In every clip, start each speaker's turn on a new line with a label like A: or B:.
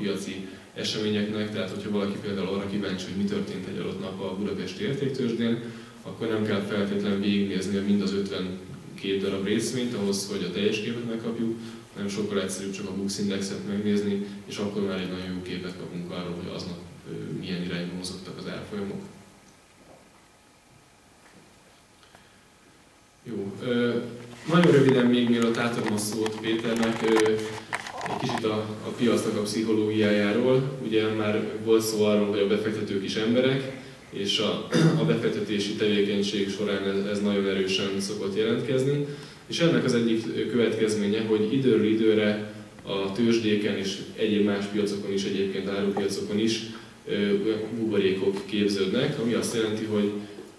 A: piaci eseményeknek, tehát hogyha valaki például arra kíváncsi, hogy mi történt egy adott nap a Budapesti értéktősdén, akkor nem kell feltétlenül végignézni mind az 52 darab részvényt ahhoz, hogy a teljes képet megkapjuk, hanem sokkal egyszerűbb csak a Bux Indexet megnézni, és akkor már egy nagyon jó képet kapunk arról, hogy aznap milyen irányba mozogtak az árfolyamok. Jó. Nagyon röviden még mielőtt átadom a szót Péternek, kicsit a, a piacnak a pszichológiájáról. Ugye már volt szó arról, hogy a befektetők is emberek, és a, a befektetési tevékenység során ez, ez nagyon erősen szokott jelentkezni. És ennek az egyik következménye, hogy időről időre a tőzsdéken és egyéb más piacokon is, egyébként árupiacokon is buborékok képződnek, ami azt jelenti, hogy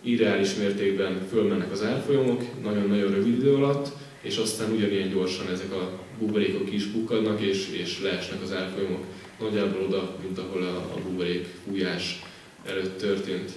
A: irreális mértékben fölmennek az árfolyamok, nagyon-nagyon rövid idő alatt, és aztán ugyanilyen gyorsan ezek a buborékok is bukkadnak, és, és leesnek az árfolyamok nagyjából oda, mint ahol a, a buborék fújás előtt történt.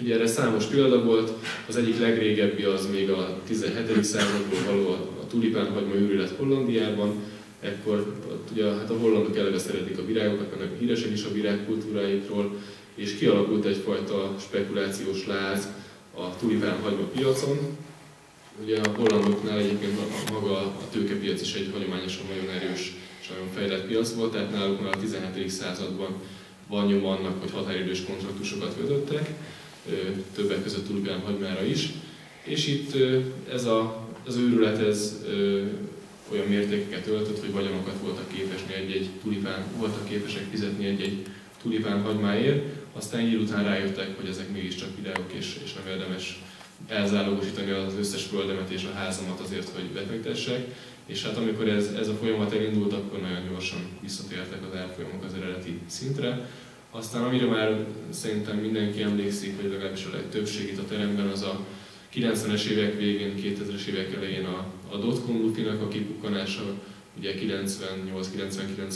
A: Ugye erre számos példa volt, az egyik legrégebbi az még a 17. századból való a tulipánhagyma űrület Hollandiában, ekkor ugye, hát a hollandok eleve szeretik a virágokat, mert híresek is a virágkultúráikról, és kialakult egyfajta spekulációs láz a tulipánhagyma piacon. Ugye a hollandoknál egyébként a, maga a tőkepiac is egy hagyományosan nagyon erős és nagyon fejlett piac volt, tehát náluk már a 17. században van nyoma annak, hogy határidős kontraktusokat kötöttek, többek között tulipánhagymára is. És itt ez a, az őrület ez olyan mértékeket öltött, hogy vagyonokat voltak képesni egy-egy tulipán, voltak képesek fizetni egy-egy tulipán hagymáért, aztán így után rájöttek, hogy ezek mégiscsak videók, és, és nem érdemes elzálogosítani az összes földemet és a házamat azért, hogy befektessek. És hát amikor ez, ez a folyamat elindult, akkor nagyon gyorsan visszatértek az árfolyamok az eredeti szintre. Aztán amire már szerintem mindenki emlékszik, vagy legalábbis a legtöbbség itt a teremben, az a 90-es évek végén, 2000-es évek elején a, a dotcom lufinak a kipukkanása, ugye 98-99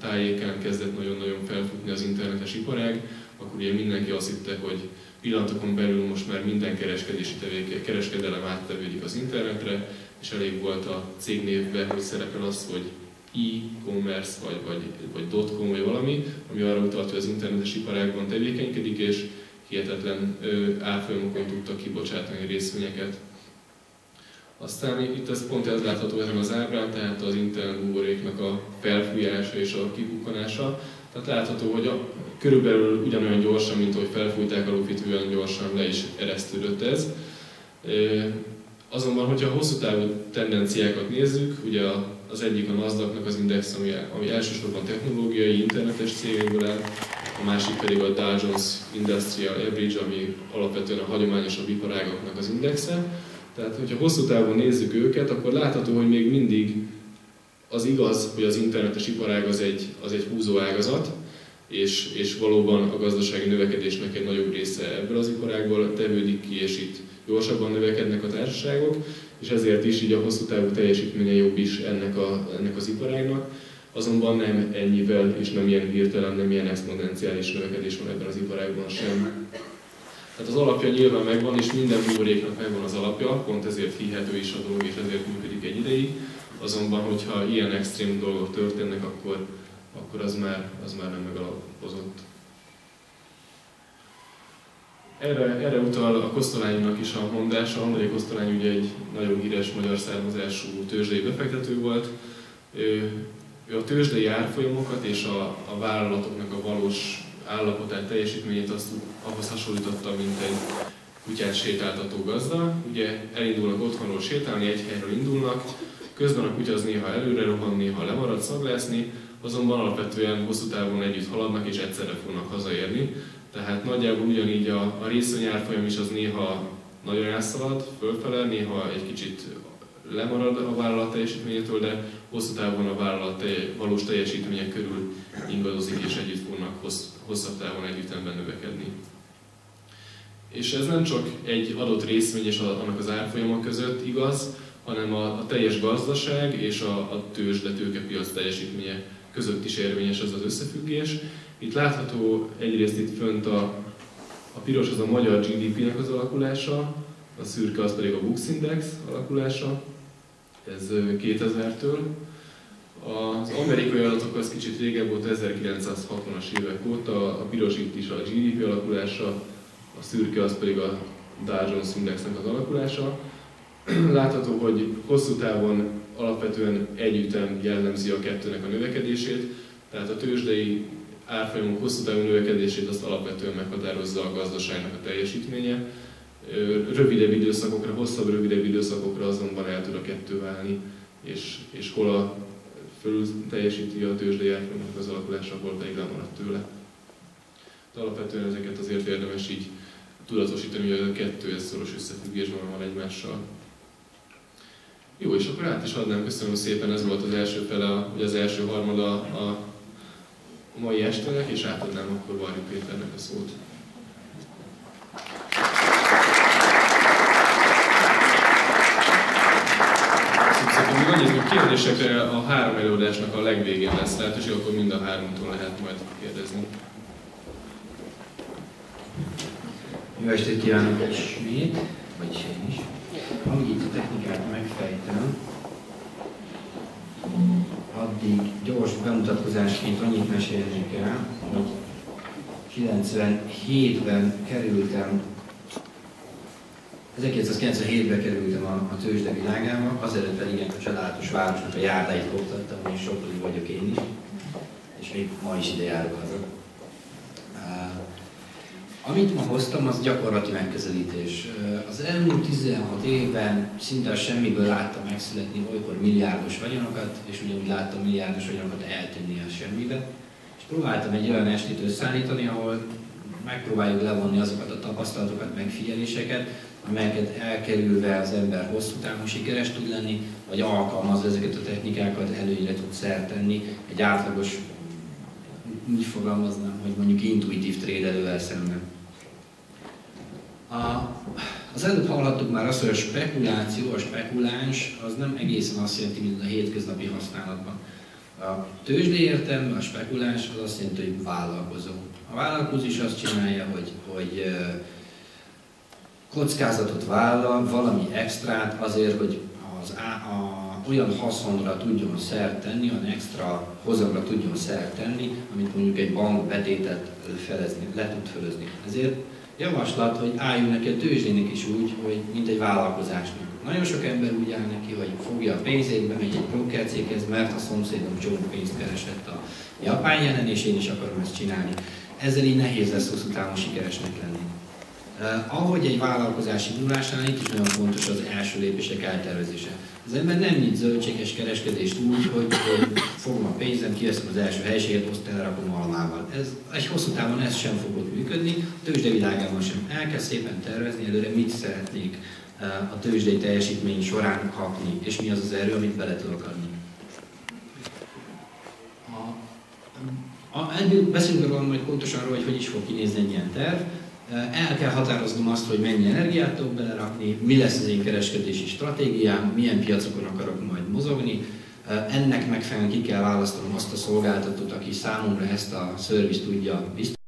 A: tájékán kezdett nagyon-nagyon felfutni az internetes iparág, akkor ugye mindenki azt hitte, hogy pillanatokon belül most már minden kereskedési tevéke, kereskedelem áttevődik az internetre, és elég volt a cégnévben, hogy szerepel az, hogy e-commerce, vagy, vagy, vagy .com, vagy valami, ami arra utalt, hogy az internetes iparágban tevékenykedik, és hihetetlen árfolyamokon tudtak kibocsátani részvényeket. Aztán itt ez pont ez látható ezen az ábrán, tehát az internet buboréknak a felfújása és a kipukkanása. Tehát látható, hogy a, körülbelül ugyanolyan gyorsan, mint hogy felfújták a lufit, olyan gyorsan le is eresztődött ez. Azonban, hogyha a hosszú távú tendenciákat nézzük, ugye az egyik a nasdaq az index, ami, ami elsősorban technológiai, internetes cégekből áll, a másik pedig a Dow Jones Industrial Average, ami alapvetően a hagyományosabb iparágoknak az indexe. Tehát, hogyha hosszú távon nézzük őket, akkor látható, hogy még mindig az igaz, hogy az internetes iparág az egy, az egy húzó ágazat, és, és valóban a gazdasági növekedésnek egy nagyobb része ebből az iparágból tevődik ki, és itt gyorsabban növekednek a társaságok, és ezért is így a hosszú távú teljesítménye jobb is ennek, a, ennek az iparágnak. Azonban nem ennyivel, és nem ilyen hirtelen, nem ilyen exponenciális növekedés van ebben az iparágban sem. Tehát az alapja nyilván megvan, és minden buboréknak megvan az alapja, pont ezért hihető is a dolog, és ezért működik egy ideig. Azonban, hogyha ilyen extrém dolgok történnek, akkor, akkor az, már, az már nem megalapozott. Erre, erre utal a Kosztolánynak is a mondása, hogy a Kosztolány ugye egy nagyon híres magyar származású tőzsdei befektető volt. Ő, ő a tőzsdei árfolyamokat és a, a vállalatoknak a valós állapotát, teljesítményét azt ahhoz hasonlította, mint egy kutyát sétáltató gazda. Ugye elindulnak otthonról sétálni, egy helyről indulnak, közben a kutya az néha előre rohan, néha lemarad szaglászni, azonban alapvetően hosszú távon együtt haladnak és egyszerre fognak hazaérni. Tehát nagyjából ugyanígy a, a részvény árfolyam is az néha nagyon elszalad, fölfele, néha egy kicsit lemarad a vállalat teljesítményétől, de hosszú távon a vállalat valós teljesítmények körül ingadozik és együtt fognak hossz, hosszabb távon együttemben növekedni. És ez nem csak egy adott részvény és annak az árfolyama között igaz, hanem a, a teljes gazdaság és a, a tőzsde tőkepiac teljesítménye között is érvényes az az összefüggés. Itt látható egyrészt itt fönt a, a piros az a magyar GDP-nek az alakulása, a szürke az pedig a Bux Index alakulása, ez 2000-től. Az amerikai adatok az kicsit régebb volt, 1960-as évek óta, a piros itt is a GDP alakulása, a szürke az pedig a Dow Jones Indexnek az alakulása. Látható, hogy hosszú távon alapvetően együttem jellemzi a kettőnek a növekedését, tehát a tőzsdei árfolyamok hosszú távú növekedését azt alapvetően meghatározza a gazdaságnak a teljesítménye. Rövidebb időszakokra, hosszabb, rövidebb időszakokra azonban el tud a kettő válni, és, és hol a fölül teljesíti a tőzsdei árfolyamok az alakulása, hol pedig lemarad tőle. De alapvetően ezeket azért érdemes így tudatosítani, hogy a kettő ez szoros összefüggésben van egymással. Jó, és akkor át is adnám, köszönöm szépen, ez volt az első fele, vagy az első harmada a mai estének, és átadnám akkor Varjú Péternek a szót. Köszönöm hogy kérdésekre a három előadásnak a legvégén lesz lehetőség, akkor mind a háromtól lehet majd kérdezni.
B: Jó estét kívánok ismét, vagyis én is. Amíg itt a technikát megfejtem, bemutatkozásként annyit mesélnék el, hogy 97-ben kerültem, 1997-ben kerültem a, a tőzsde világába, azelőtt pedig a családos városnak a járdáit koptattam, és sokoli vagyok én is, és még ma is ide járok haza. Amit ma hoztam, az gyakorlati megközelítés. Az elmúlt 16 évben szinte a semmiből láttam megszületni olykor milliárdos vagyonokat, és ugyanúgy láttam milliárdos vagyonokat eltűnni a semmibe. És próbáltam egy olyan estét összeállítani, ahol megpróbáljuk levonni azokat a tapasztalatokat, megfigyeléseket, amelyeket elkerülve az ember hosszú távon sikeres tud lenni, vagy alkalmazva ezeket a technikákat előnyre tud szert egy átlagos úgy fogalmaznám, hogy mondjuk intuitív trédelővel szemben. A, az előbb hallhattuk már azt, hogy a spekuláció, a spekuláns az nem egészen azt jelenti, mint a hétköznapi használatban. A tőzsdei értelemben a spekuláns az azt jelenti, hogy vállalkozó. A vállalkozó is azt csinálja, hogy, hogy kockázatot vállal, valami extrát azért, hogy az, a, a olyan haszonra tudjon szert tenni, olyan extra hozamra tudjon szert tenni, amit mondjuk egy bank betétet felezni, le tud fölözni. Ezért javaslat, hogy álljunk neki a tőzsdének is úgy, hogy mint egy vállalkozásnak. Nagyon sok ember úgy áll neki, hogy fogja a pénzét, bemegy egy broker céghez, mert a szomszédom csomó pénzt keresett a japán jelen, és én is akarom ezt csinálni. Ezzel így nehéz lesz hosszú távon sikeresnek lenni. Ahogy egy vállalkozás indulásánál itt is nagyon fontos az első lépések eltervezése. Az ember nem nyit zöldséges kereskedést úgy, hogy, hogy fogom a pénzem, kiveszem az első helységet, azt elrakom almával. Ez, egy hosszú távon ez sem fog ott működni, a tőzsdevilágában sem. El kell szépen tervezni előre, mit szeretnék a tőzsdei teljesítmény során kapni, és mi az az erő, amit bele tudok adni. A, a, beszélünk arról majd pontosan arról, hogy hogy is fog kinézni egy ilyen terv. El kell határoznom azt, hogy mennyi energiát tudok belerakni, mi lesz az én kereskedési stratégiám, milyen piacokon akarok majd mozogni. Ennek megfelelően ki kell választanom azt a szolgáltatót, aki számomra ezt a szervizt tudja biztosítani.